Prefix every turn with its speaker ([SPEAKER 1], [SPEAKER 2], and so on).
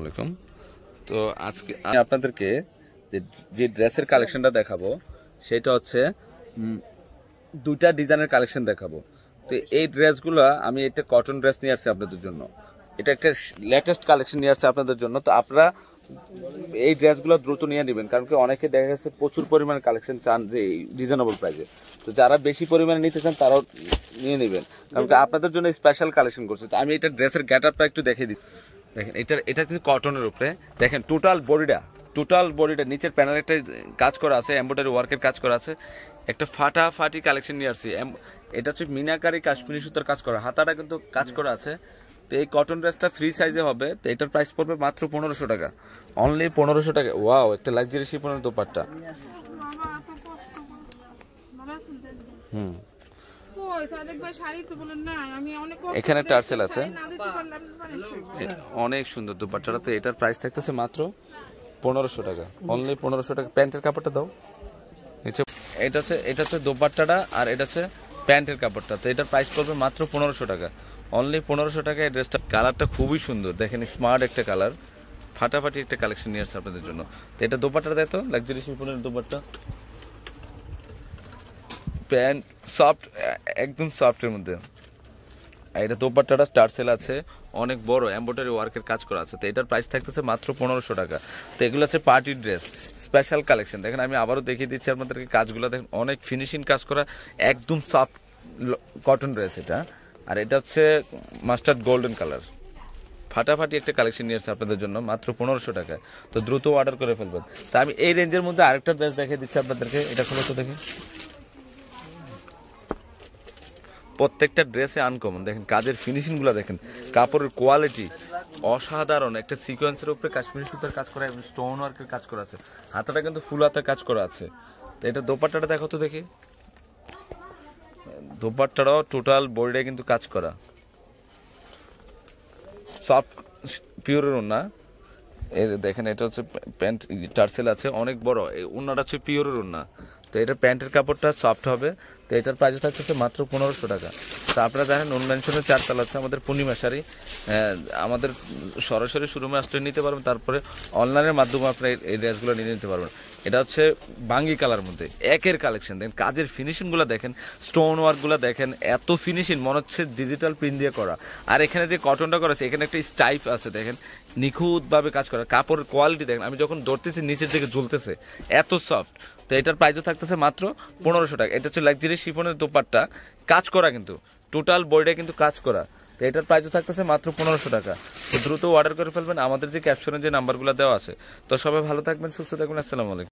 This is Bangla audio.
[SPEAKER 1] আলাইকুম। তো আজকে আমি আপনাদেরকে যে ড্রেসের কালেকশনটা দেখাবো, সেটা হচ্ছে দুইটা ডিজাইনের কালেকশন দেখাবো। তো এই ড্রেসগুলো আমি একটা কটন ড্রেস নিয়ে আসছি আপনাদের জন্য। এটা একটা লেটেস্ট কালেকশন নিয়ে আসছে আপনাদের জন্য। তো আপনারা এই ড্রেসগুলো দ্রুত নিয়ে নেবেন, কারণ কি অনেকে দেখা গেছে প্রচুর পরিমাণে কালেকশন চান যে রিজনেবল প্রাইসে তো যারা বেশি পরিমাণে নিতে চান, তারাও নিয়ে নেবেন। কারণ কি আপনাদের জন্য স্পেশাল কালেকশন করছে। তো আমি এটা ড্রেসের গ্যাট একটু দেখিয়ে দিচ্ছি। দেখেন এটা এটা কিন্তু কটনের উপরে। দেখেন টোটাল বডিটা টোটাল বডিটা নিচের প্যানেল একটা কাজ করা আছে এমব্রয়ডারি ওয়ার্কের কাজ করা আছে। একটা ফাটাফাটি কালেকশন নিয়ে আসছি। এটা হচ্ছে মিনাকারি কাশ্মীরি সুতার কাজ করা। হাতাটা কিন্তু কাজ করা আছে। তো এই কটন ড্রেসটা ফ্রি সাইজে হবে। তো এটার প্রাইস পড়বে মাত্র পনেরোশো টাকা। অনলি পনেরোশো টাকা। ওয়াও একটা লাক্সারি শিপনের
[SPEAKER 2] দিন।
[SPEAKER 1] হুম। এখানে টার্সেল আছে।
[SPEAKER 2] শাড়ি না দিতে পারলাম না, পারেন।
[SPEAKER 1] এ- অনেক সুন্দর দোপাট্টাটা তো এটার প্রাইস থাকতেছে মাত্র পনেরোশো টাকা। অনলি পনেরোশো টাকা। প্যান্টের কাপড়টা দাও। নিচে এটা হচ্ছে এটা হচ্ছে দোপাট্টাটা আর এটা হচ্ছে প্যান্টের কাপড়টা। তো এটার প্রাইস পড়বে মাত্র পনেরোশো টাকা। অনলি পনেরোশো টাকা এই ড্রেসটা কালারটা খুবই সুন্দর। দেখেন স্মার্ট একটা কালার ফাটাফাটি একটা কালেকশন নিয়ে আসছে আপনাদের জন্য। তো এটা দোপাট্টাটা দেয় তো লাক্সারি শিফনের দোপাট্টা। প্যান্ট সফট একদম সফটের মধ্যে। এটা দোপাট্টাটা টার্সেল আছে, অনেক বড় এমব্রয়ডারি ওয়ার্কের কাজ করা আছে। তো এটার প্রাইস থাকতেছে মাত্র পনেরোশো টাকা। তো এগুলো হচ্ছে পার্টি ড্রেস স্পেশাল কালেকশন দেখেন, আমি আবারও দেখিয়ে দিচ্ছি আপনাদেরকে কাজগুলো। দেখেন, অনেক ফিনিশিং কাজ করা, একদম সফট কটন ড্রেস এটা। আর এটা হচ্ছে মাস্টার্ড গোল্ডেন কালার ফাটাফাটি একটা কালেকশন নিয়ে আসছে আপনাদের জন্য, মাত্র পনেরোশো টাকা তো দ্রুত অর্ডার করে ফেলবেন। তা আমি এই রেঞ্জের মধ্যে আরেকটা ড্রেস দেখিয়ে দিচ্ছি আপনাদেরকে। এটা খোলো তো দেখে? প্রত্যেকটা ড্রেসে আনকমন দেখেন, কাজের ফিনিশিংগুলো দেখেন। কাপড়ের কোয়ালিটি অসাধারণ। একটা সিকোয়েন্সের উপরে কাশ্মীরি সুতার কাজ করা এবং স্টোন ওয়ার্কের কাজ করা আছে। হাতাটা কিন্তু ফুল হাতের কাজ করা আছে। তো এটা দোপাট্টাটা দেখো তো দেখি। দোপাট্টাটাও টোটাল বডিটা কিন্তু কাজ করা। সফট পিওরের না এই যে দেখেন, এটা হচ্ছে প্যান্ট টার্সেল আছে, অনেক বড়। এই ওনাটা হচ্ছে পিওরের ওনা তো এটা প্যান্টের কাপড়টা সফট হবে। তো এটার প্রাইস হচ্ছে মাত্র পনেরোশো টাকা। তো আপনারা জানেন উন্নয়নশনে চারতলা আছে আমাদের পূর্ণিমা শাড়ি। আমাদের সরাসরি শোরুমে আসলে নিতে পারবেন, তারপরে অনলাইনের মাধ্যমে আপনারা এই- ড্রেসগুলো নিয়ে নিতে পারবেন। এটা হচ্ছে বাঙ্গি কালার মধ্যে, একের কালেকশন। দেখেন, কাজের ফিনিশিংগুলো দেখেন, স্টোন ওয়ার্কগুলো দেখেন, এত ফিনিশিং, মনে হচ্ছে ডিজিটাল প্রিন্ট দিয়ে করা। আর এখানে যে কটনটা করা আছে, এখানে একটা স্টাইপ আছে, দেখেন, নিখুঁতভাবে কাজ করা। কাপড়ের কোয়ালিটি দেখেন, আমি যখন ধরতেছি নিচের দিকে ঝুলতেছে, এত সফট। তো এটার প্রাইসও থাকতেছে মাত্র পনেরোশো টাকা। এটা হচ্ছে লাক্সারি শিফনের দোপাট্টা, কাজ করা কিন্তু। টোটাল বডিটা কিন্তু কাজ করা। তো এটার প্রাইসও থাকতেছে মাত্র পনেরোশো টাকা। তো দ্রুত অর্ডার করে ফেলবেন। আমাদের যে ক্যাপশনে যে নাম্বারগুলো দেওয়া আছে। তো সবাই ভালো থাকবেন, সুস্থ থাকবেন। আসসালামু আলাইকুম।